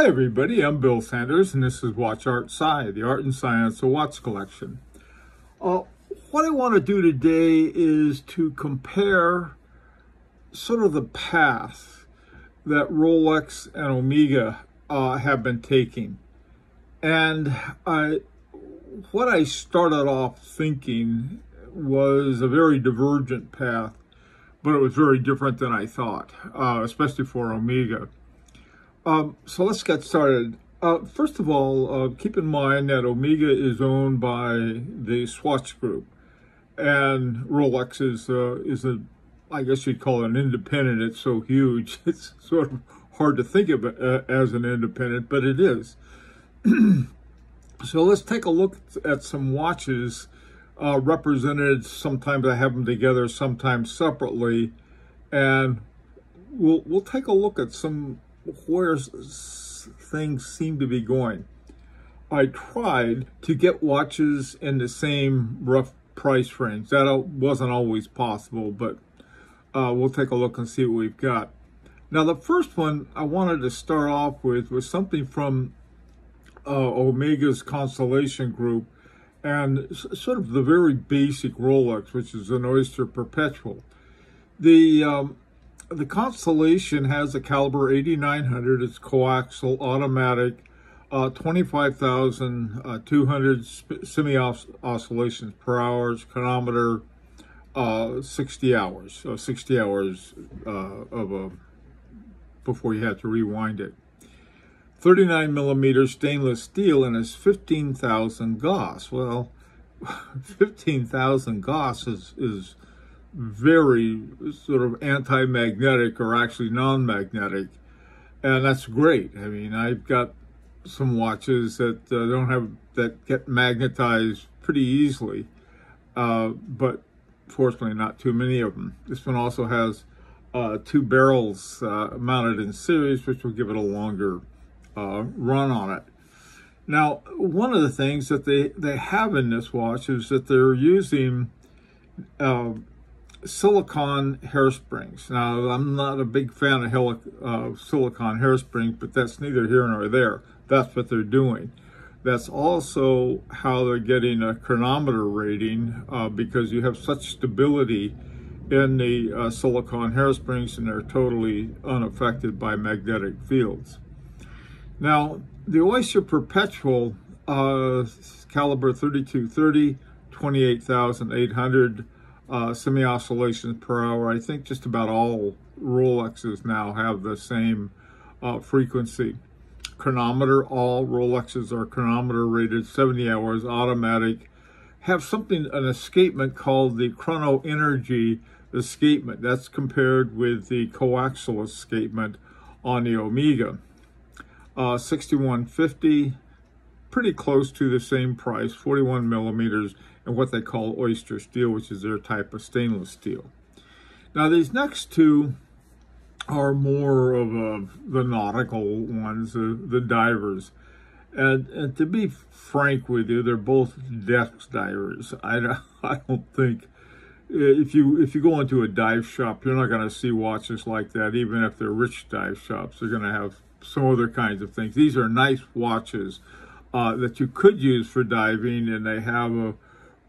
Hi everybody, I'm Bill Sanders and this is Watch Art Sci, the art and science of watch collection. Uh, what I want to do today is to compare sort of the path that Rolex and Omega uh, have been taking. And I, what I started off thinking was a very divergent path, but it was very different than I thought, uh, especially for Omega. Um, so let's get started. Uh, first of all, uh, keep in mind that Omega is owned by the Swatch Group, and Rolex is uh, is a, I guess you'd call it an independent. It's so huge, it's sort of hard to think of it uh, as an independent, but it is. so let's take a look at some watches uh, represented. Sometimes I have them together, sometimes separately, and we'll we'll take a look at some where things seem to be going. I tried to get watches in the same rough price range. That wasn't always possible, but uh, we'll take a look and see what we've got. Now, the first one I wanted to start off with was something from uh, Omega's Constellation Group and sort of the very basic Rolex, which is an Oyster Perpetual. The um, the Constellation has a caliber 8900. It's coaxial, automatic, uh, 25,200 uh, semi-oscillations per hour, chronometer, uh, 60 hours. So 60 hours uh, of a before you have to rewind it. 39 millimeter stainless steel and it's 15,000 Gauss. Well, 15,000 Gauss is, is very sort of anti-magnetic or actually non-magnetic. And that's great. I mean i've got some watches that uh, don't have that get magnetized pretty easily uh, but fortunately not too many of them. This one also has uh, two barrels uh, mounted in series which will give it a longer uh, run on it. Now one of the things that they they have in this watch is that they're using uh, silicon hairsprings. Now, I'm not a big fan of uh, silicon hairsprings, but that's neither here nor there. That's what they're doing. That's also how they're getting a chronometer rating uh, because you have such stability in the uh, silicon hairsprings and they're totally unaffected by magnetic fields. Now, the Oyster Perpetual uh, caliber 3230, 28,800, uh, semi-oscillations per hour. I think just about all Rolexes now have the same uh, frequency. Chronometer, all Rolexes are chronometer rated 70 hours automatic. Have something, an escapement called the Chronergy escapement. That's compared with the coaxial escapement on the Omega. Uh, 6150, pretty close to the same price, 41 millimeters and what they call oyster steel, which is their type of stainless steel. Now these next two are more of the nautical ones, uh, the divers. And, and, to be frank with you, they're both desk divers. I don't, I don't think if you if you go into a dive shop, you're not going to see watches like that. Even if they're rich dive shops, they're going to have some other kinds of things. These are nice watches uh, that you could use for diving, and they have a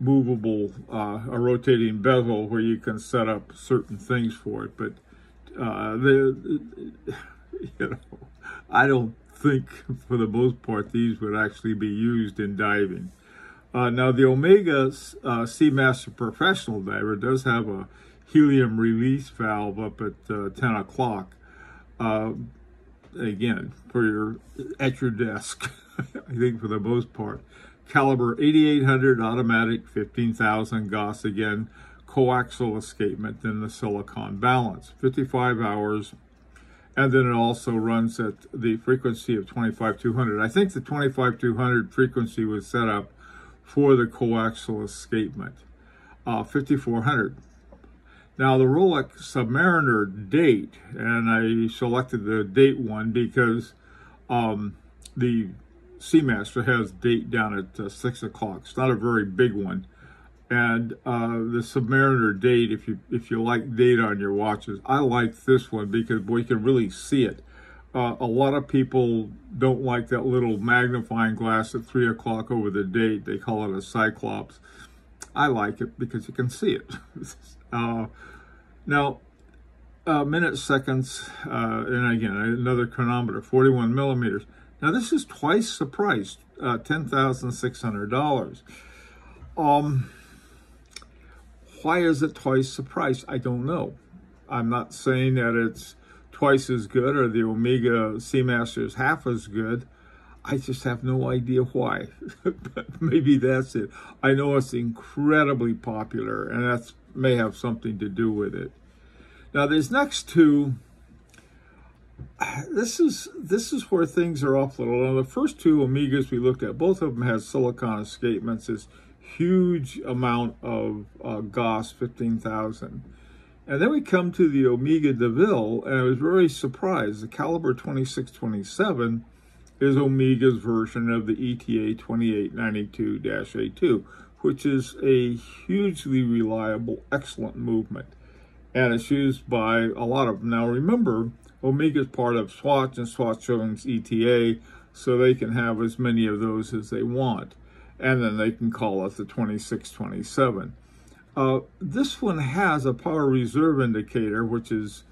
movable, uh, a rotating bezel where you can set up certain things for it. But uh, the, you know, I don't think for the most part these would actually be used in diving. Uh, now the Omega uh, Seamaster Professional Diver does have a helium release valve up at uh, 10 o'clock. Uh, again, for your at your desk, I think for the most part caliber 8800 automatic 15,000 Gauss again coaxial escapement in the silicon balance 55 hours. And then it also runs at the frequency of 25200 I think the 25200 frequency was set up for the coaxial escapement uh, 5400 now the Rolex Submariner date and I selected the date one because um, the Seamaster has date down at uh, 6 o'clock. It's not a very big one. And uh, the Submariner date, if you if you like date on your watches, I like this one because boy, you can really see it. uh, a lot of people don't like that little magnifying glass at three o'clock over the date. They call it a cyclops. I like it because you can see it. uh, now, uh, minutes, seconds, uh, and again, another chronometer, 41 millimeters. Now, this is twice the price, uh, $10,600. Um, why is it twice the price? I don't know. I'm not saying that it's twice as good or the Omega Seamaster is half as good. I just have no idea why. maybe that's it. I know it's incredibly popular, and that may have something to do with it. Now, these next two, this is this is where things are off a little. Now, the first two Omegas we looked at, both of them had silicon escapements. This huge amount of uh, Gauss, 15,000. And then we come to the Omega DeVille, and I was very surprised. The Caliber 2627 is Omega's version of the ETA 2892-A2, which is a hugely reliable, excellent movement. And it's used by a lot of them. Now remember, Omega is part of Swatch, and Swatch owns ETA, so they can have as many of those as they want. And then they can call it the 2627. Uh, this one has a power reserve indicator, which is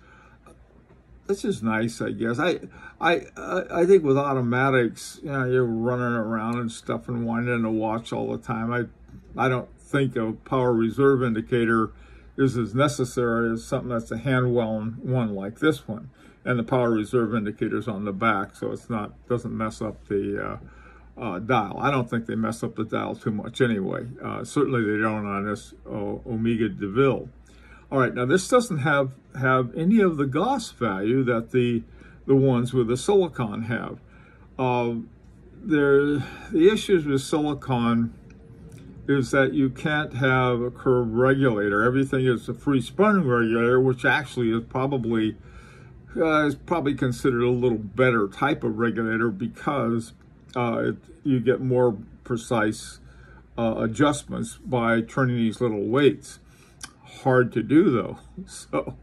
this is nice, I guess. I I I think with automatics, you know, you're running around and stuff and winding a watch all the time. I I don't think a power reserve indicator is as necessary as something that's a hand wound one like this one. And the power reserve indicator's on the back, so it's not doesn't mess up the uh, uh, dial. I don't think they mess up the dial too much anyway. Uh, certainly they don't on this uh, Omega DeVille. All right, now this doesn't have have any of the Gauss value that the the ones with the silicon have. Uh, there, the issues with silicon is that you can't have a curve regulator. Everything is a free sprung regulator, which actually is probably uh, is probably considered a little better type of regulator because uh, it, you get more precise uh, adjustments by turning these little weights. Hard to do though. So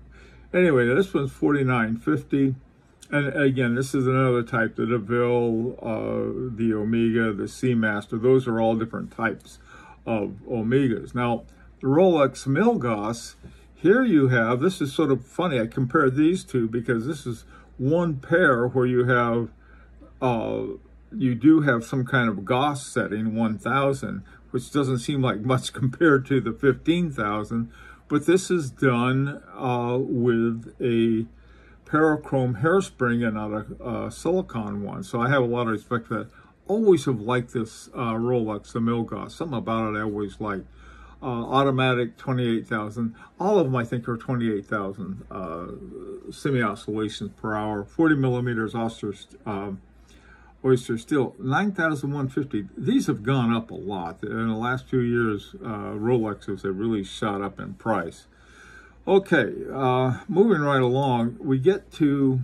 anyway, this one's 49.50. And again, this is another type, the DeVille, uh, the Omega, the Seamaster. Those are all different types of Omegas. Now, the Rolex Milgauss, here you have, this is sort of funny, I compared these two because this is one pair where you have uh, you do have some kind of Gauss setting, 1000, which doesn't seem like much compared to the 15,000, but this is done uh, with a parachrom hairspring and not a, a, silicon one. So I have a lot of respect for that. Always have liked this uh, Rolex, the Milgauss. Something about it I always like. Uh, automatic 28,000. All of them I think are 28,000 uh, semi-oscillations per hour. 40 millimeters Oster um, oyster steel 9150 these have gone up a lot in the last few years uh, rolexes have really shot up in price okay uh, moving right along we get to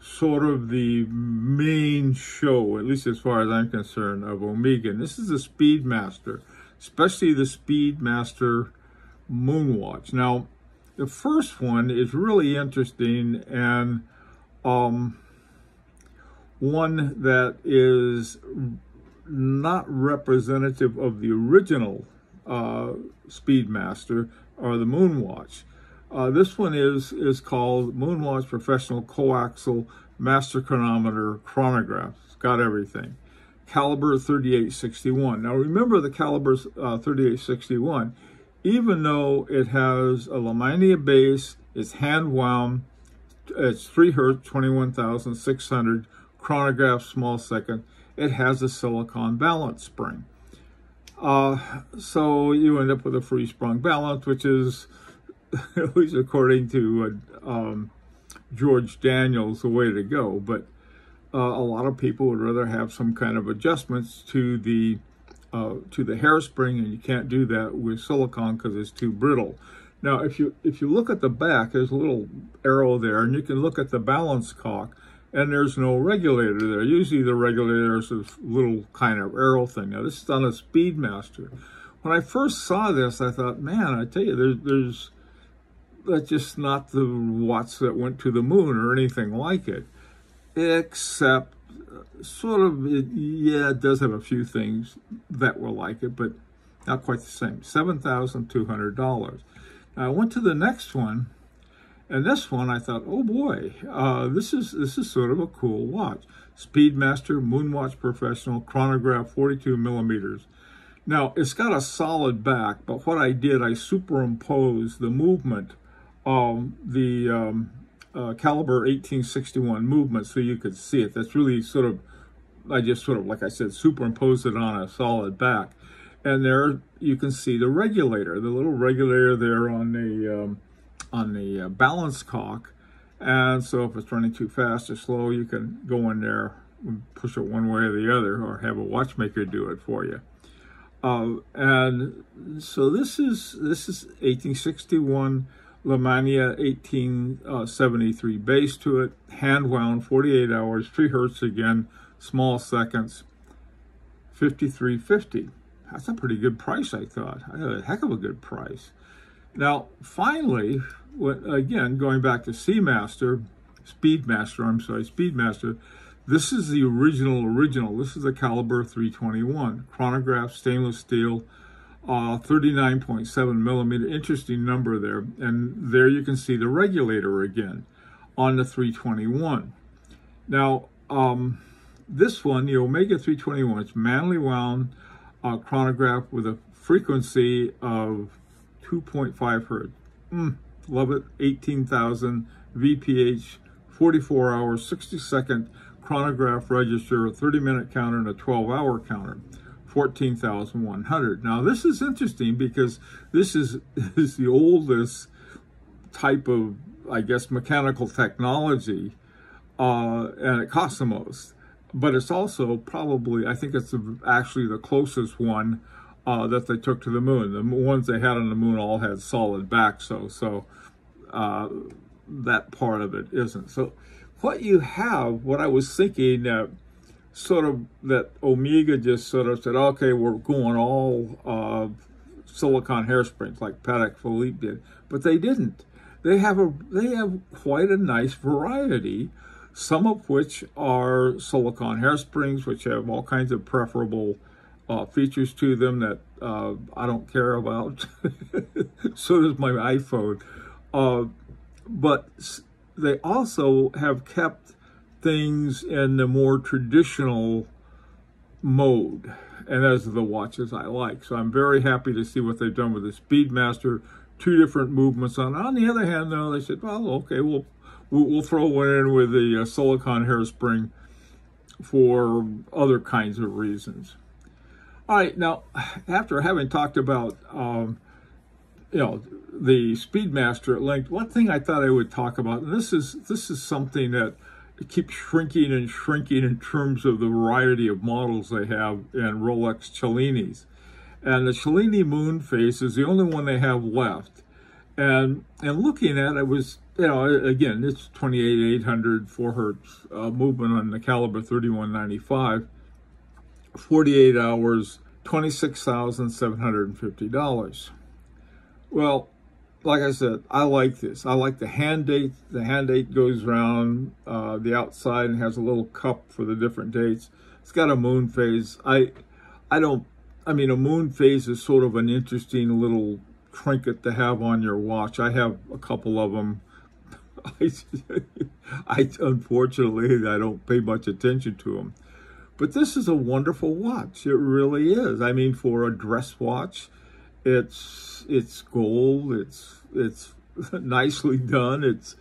sort of the main show at least as far as i'm concerned of omega and this is the speedmaster especially the speedmaster moonwatch now the first one is really interesting and um, one that is not representative of the original uh, Speedmaster or the Moonwatch. Uh, this one is is called Moonwatch Professional Coaxial Master Chronometer Chronograph. It's got everything. Caliber 3861. Now remember the caliber uh, 3861, even though it has a Lemania base, it's hand wound, it's 3 hertz, 21,600 chronograph small second, it has a silicon balance spring. Uh, so you end up with a free sprung balance, which is, at least according to uh, um, George Daniels, the way to go. But uh, a lot of people would rather have some kind of adjustments to the uh, to the hairspring, and you can't do that with silicone because it's too brittle. Now, if you if you look at the back, there's a little arrow there, and you can look at the balance cock and there's no regulator there. Usually the regulator is a little kind of arrow thing. Now this is on a Speedmaster. When I first saw this, I thought, man, I tell you, there's, there's that's just not the watch that went to the moon or anything like it. except uh, sort of, it, yeah, it does have a few things that were like it, but not quite the same. $7,200. I went to the next one, and this one I thought, oh boy, uh, this is this is sort of a cool watch. Speedmaster Moonwatch Professional Chronograph 42 millimeters. Now it's got a solid back, but what I did, I superimposed the movement of the um, uh, caliber 1861 movement so you could see it. That's really sort of, I just sort of, like I said, superimposed it on a solid back. And there you can see the regulator, the little regulator there on the, um, on the uh, balance cock. And so if it's running too fast or slow, you can go in there and push it one way or the other or have a watchmaker do it for you. Uh, and so this is this is 1861 Lemania 1873 uh, base to it, hand wound, 48 hours, 3 hertz again, small seconds, 5350. That's a pretty good price, I thought. I had A heck of a good price. Now, finally, what, again, going back to Seamaster, Speedmaster, I'm sorry, Speedmaster, this is the original original. This is a caliber 321, chronograph, stainless steel, uh, 39.7 millimeter. Interesting number there. And there you can see the regulator again on the 321. Now, um, this one, the Omega 321, it's manually wound uh, chronograph with a frequency of 2.5 hertz. Mm, love it. 18,000 VPH, 44 hours, 60 second chronograph register, a 30 minute counter, and a 12 hour counter. 14,100. Now this is interesting because this is, is the oldest type of, I guess, mechanical technology, uh, and it costs the most. But it's also probably, I think it's actually the closest one uh, that they took to the moon. The ones they had on the moon all had solid back, so so uh, that part of it isn't. So what you have, what I was thinking, uh, sort of that Omega just sort of said, okay, we're going all uh, silicon hairsprings like Patek Philippe did, but they didn't. They have a they have quite a nice variety, some of which are silicon hairsprings, which have all kinds of preferable uh, features to them that uh, I don't care about. so does my iPhone. Uh, but they also have kept things in the more traditional mode. And those are the watches I like. So I'm very happy to see what they've done with the Speedmaster. Two different movements on. On the other hand, though, they said, well, okay, we'll we'll throw one in with the uh, silicon hairspring for other kinds of reasons. All right, now after having talked about um, you know the Speedmaster at length, one thing I thought I would talk about, and this is this is something that it keeps shrinking and shrinking in terms of the variety of models they have in Rolex Cellinis. And the Cellini moon phase is the only one they have left. And and looking at it was, you know, again, it's 28,800 4 hertz uh, movement on the caliber 3195, 48 hours, $26,750. Well, like I said, I like this. I like the hand date. The hand date goes around uh, the outside and has a little cup for the different dates. It's got a moon phase. I, I don't. I mean, a moon phase is sort of an interesting little trinket to have on your watch. I have a couple of them. I, I unfortunately I don't pay much attention to them, but this is a wonderful watch. It really is. I mean, for a dress watch it's it's gold. It's it's nicely done. It's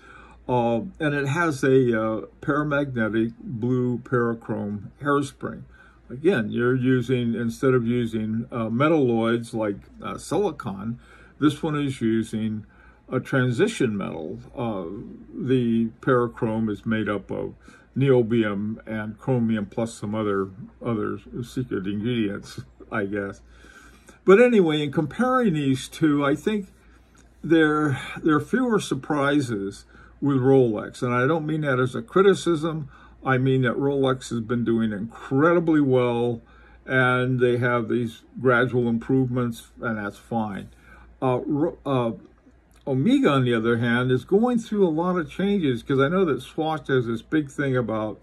uh, and it has a uh, paramagnetic blue parachrom hairspring. Again, you're using instead of using uh, metalloids like uh, silicon, this one is using a transition metal. Uh, the parachrom is made up of niobium and chromium plus some other other secret ingredients, I guess. But anyway, in comparing these two, I think there, there are fewer surprises with Rolex. And I don't mean that as a criticism. I mean that Rolex has been doing incredibly well and they have these gradual improvements and that's fine. Uh, uh, Omega, on the other hand, is going through a lot of changes because I know that Swatch has this big thing about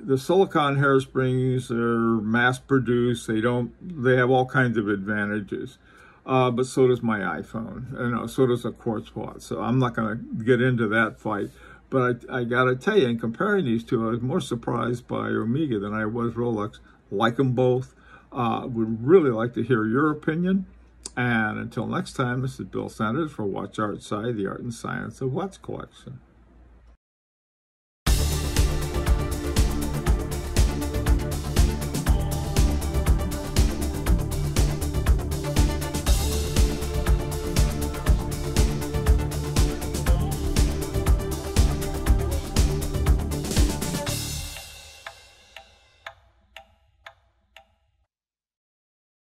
the silicone hairsprings are mass produced. They don't. They have all kinds of advantages. Uh, but so does my iPhone, and so does a quartz watch. So I'm not going to get into that fight. But I, I got to tell you, in comparing these two, I was more surprised by Omega than I was Rolex. Like them both. Uh, would really like to hear your opinion. And until next time, this is Bill Sanders for Watch Art Sci, the art and science of watch collection.